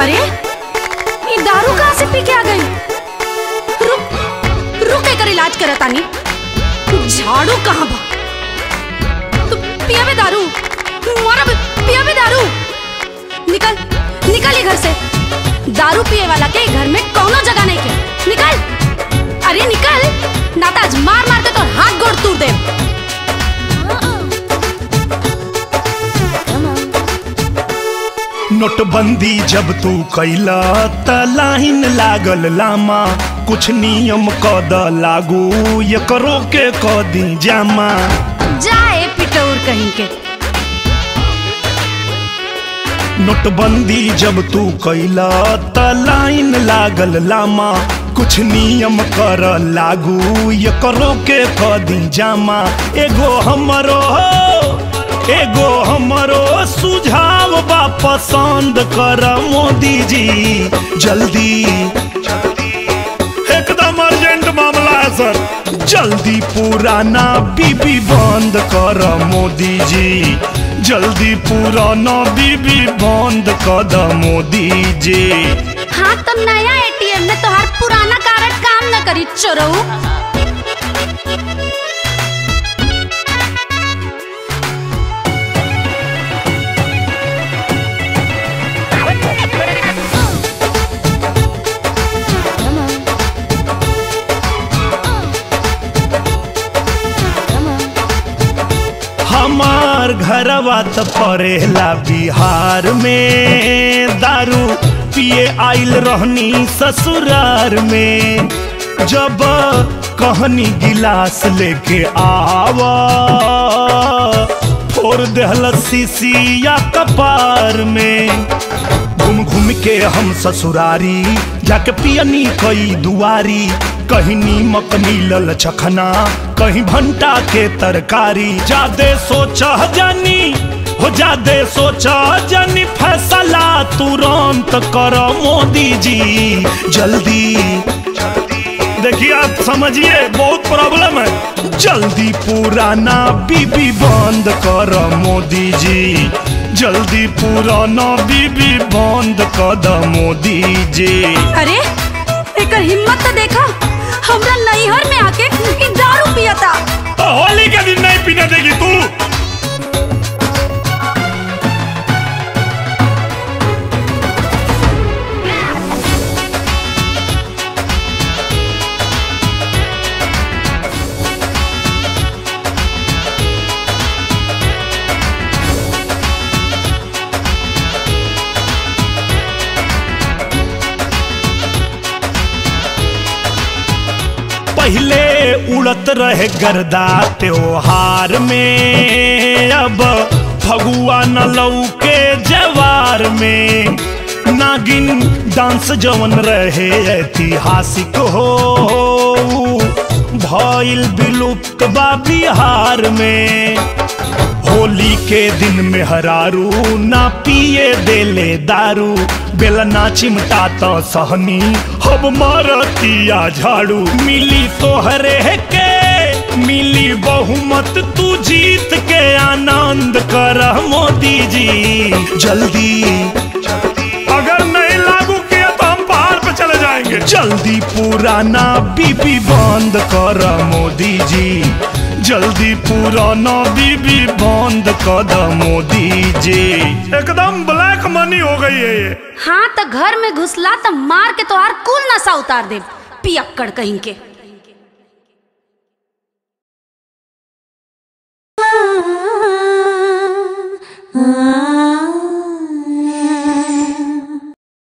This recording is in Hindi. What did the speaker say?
अरे, ये दारू कहाँ से पी के आ गई? रुक रुक एकर इलाज करत आनी झाड़ू कहाँ बा? तू पिया बे दारू, मोरा पिया बे दारू। निकल निकल ये घर से। दारू पिए वाला के घर में कौनो जगह नहीं के। निकल, अरे निकल, नाताज मार मार के तो हाथ गोड़ तोड़ दे। नोटबंदी जब तू कैला त लाइन लागल लामा। कुछ नियम कद लागू ये करो के कदी जामा। जाए पिटौर कहीं के। नोटबंदी जब तू कैला त लाइन लागल लामा। कुछ नियम कर लागू ये करो के कदी जामा। एगो हमरो एगो हमरो सुझाव बा पसंद कर मोदी जी। जल्दी। एकदम अर्जेंट मामला है, सर। जल्दी पुराना बीबी बंद कर मोदी जी। जल्दी पुराना बीबी बंद कर द मोदी जी। हाँ तो नया एटीएम में तोहार पुराना कार्ड काम न करी, चोरऊ। हमार घरवा त पड़ेला बिहार में। दारू पिए आइल रहनी ससुरार में। जब कहनी गिलास लेके आवा। फोड़ देहल शीशिया कपार में। घूम घूम के हम ससुरारी, जाके पियनी कई दुआरी। कहीं नीमक मिलल चखना कहीं भंटा के तरकारी। जादे सोच जानी, हो जादे सोच जानी, फैसला तुरंत कर मोदी जी। जल्दी। देखिए, आप समझिए, बहुत प्रॉब्लम है। जल्दी पुराना बीबी बंद कर मोदी जी। जल्दी पुराना बीबी बंद द मोदी जी अरे एक हिम्मत तो देखा, हमरा नैहर में आके पहले उड़त रहे गर्दा त्योहार में। अब फगुआ न लौके जवार में नागिन डांस जवन रहे ऐतिहासिक हो। भइल विलुप्त बा बिहार में। होली के दिन में हरारू ना पिए देले दारू। बेलना चिमटा तो सहनी, अब मारतिया झाड़ू। मिली तोहरे के, मिली बहुमत तू जीत के। आनंद कर मोदी जी। जल्दी जल्दी पुराना बीबी बंद कर मोदी जी जल्दी पुराना बीबी बंद कर मोदी जी एकदम ब्लैक मनी हो गई है ये। हाँ तो घर में घुसला तो मार के तो आर कुल नशा उतार दे। पियक्कड़ कहीं के।